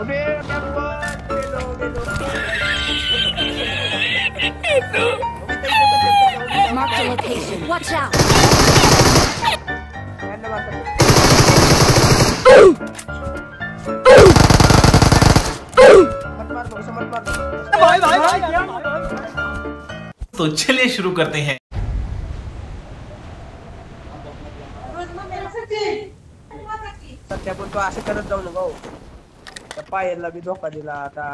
Obe, Campbell! Hello, hello. Marked a location. Watch out! तो चलिए शुरू करते हैं तो असं करत जाऊ नका. त्या बी धोका दिला आता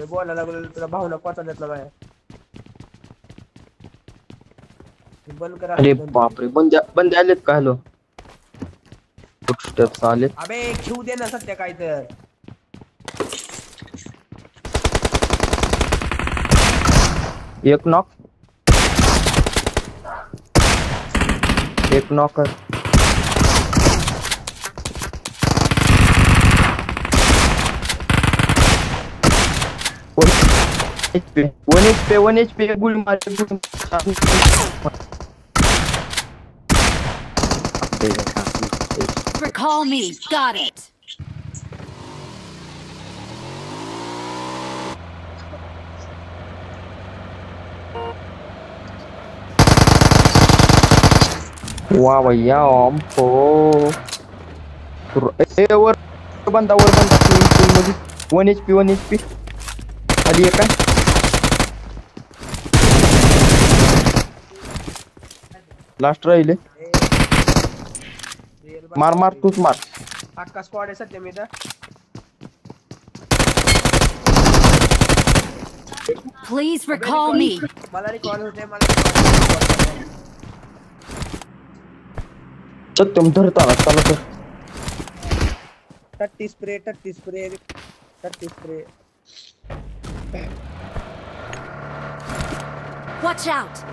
बोलायला लागलो तुला पोचायला बंद करा अरे बापरे बंदे बंदे आलेत का हॅलो फुटस्टेप्स आलेत अबे दे ना सध्या काय तर एक नॉक एक knocker one H P one H P गुल मारे गुल Recall me. Got it. वा भैया ओम हो ए वर बंदा वर बंदा मध्ये one H P one H P आहे काय लास्ट राहिले मार मार तूच मार अक्का स्क्वॉड आहे सध्या मी तर Please recall me. मला रिकॉल होते मला. सत्यम धरताना चला तर टट्टी स्प्रे टट्टी स्प्रे टट्टी spray Watch out.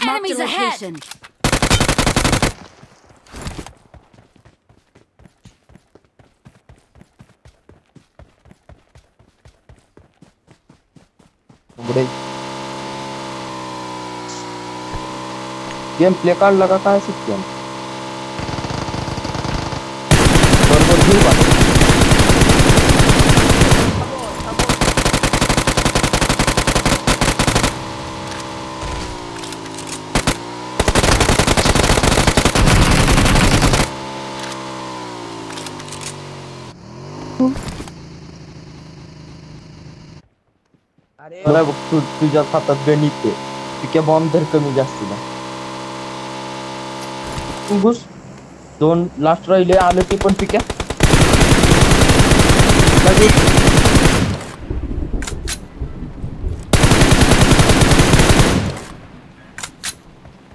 Enemies ahead. पुढे गेम प्ले काढला का काय सिस्टम बरोबर घेऊ का अरे। तुझ्या हातात गणित आहे पिक्या बॉम्ब धर कमी जास्तीला तू घुस दोन लास्ट राहिले आलं ते पण पिक्या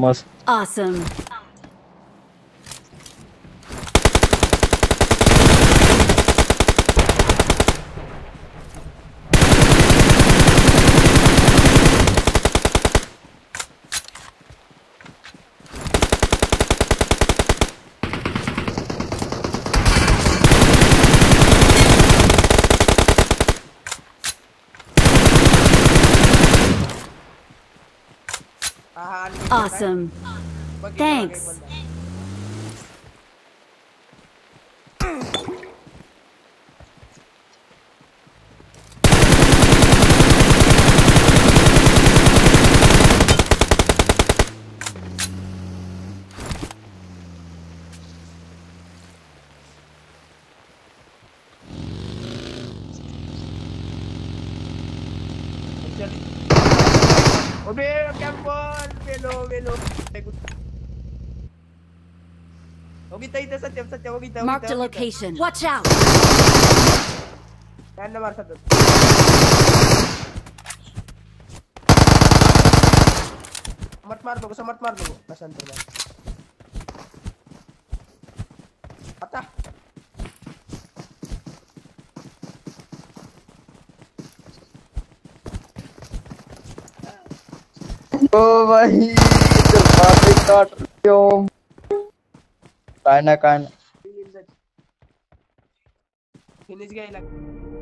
मस्त. Awesome. Awesome. Thanks. Obe, Campbell! Velo, velo. Huwag kita ito sa tiyam, sa tiyam, huwag kita, Mark kita. location. Watch out. Yan na, Mark, sa to. Matmar mo, gusto matmar mo. Nasaan to na? तो वही बातें काट क्यों काना काना finish गया